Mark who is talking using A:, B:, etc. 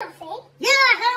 A: Yeah,